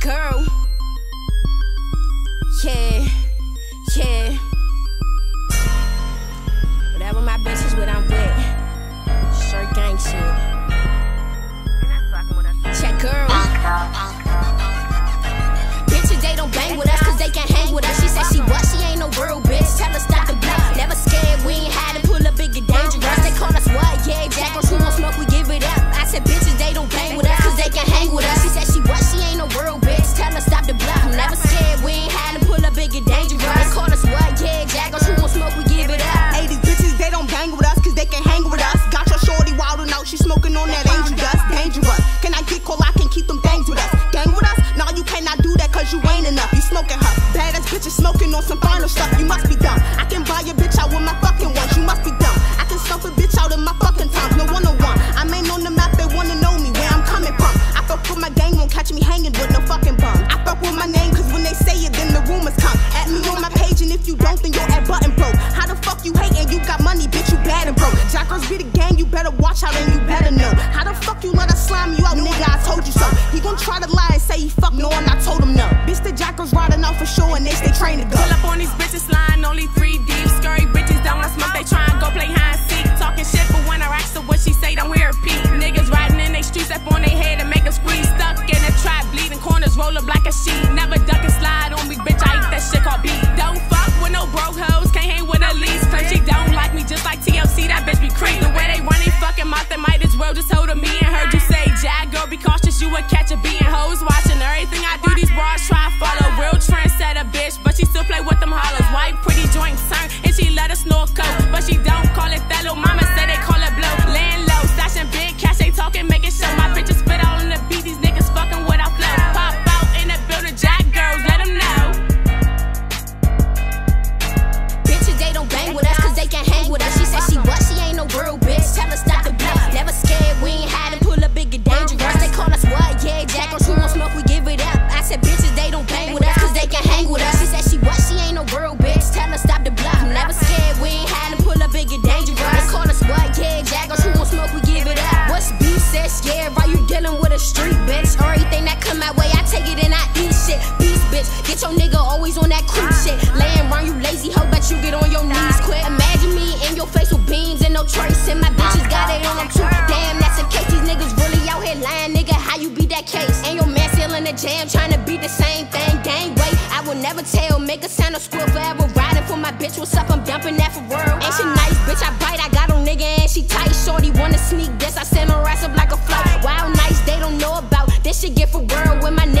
girl. You ain't enough. You smoking her. Badass bitches smoking on some final stuff. You must be dumb. I can buy your bitch out with my fucking ones. You must be dumb. I can stump a bitch out in my fucking times. No one on one. I'm ain't on the map, they wanna know me where I'm coming from. I fuck with my gang, won't catch me hanging with no fucking bum. I fuck with my name cause when they say it, then the rumors come. At me on my page, and if you don't, then you're at button broke. How the fuck you hating? You got money, bitch, you bad and broke. Jackers be the gang, you better watch out and you better know. How sure, and they stay trained to go. Pull up on these bitches sliding, only three deep. Scurry bitches don't smoke, they try and go play hide and seek. Talking shit, but when I ask her what she say, don't hear a peep. Niggas riding in they streets up on their head and make them squeeze. Stuck in a trap, bleeding corners, roll up like a sheet. Never duck and slide on me, bitch, I eat that shit called beat. Don't fuck with no broke hoes, can't hang with a lease. Claim she don't like me, just like TLC, that bitch be creep. The way they run they fucking mouth, they might as well just hold to me and heard you say, Jack, girl, be cautious, you would catch a beating hoes. Watching you dealing with a street bitch? Everything that come my way, I take it and I eat shit. Beast bitch, get your nigga always on that creep shit. Laying around you lazy hoe, bet you get on your knees quick. Imagine me in your face with beams and no trace. And my bitches got it on them too. Damn, that's a case. These niggas really out here lying, nigga. How you beat that case? And your man still in the jam, trying to beat the same thing. Gang I will never tell. Make a sound of squill forever. with my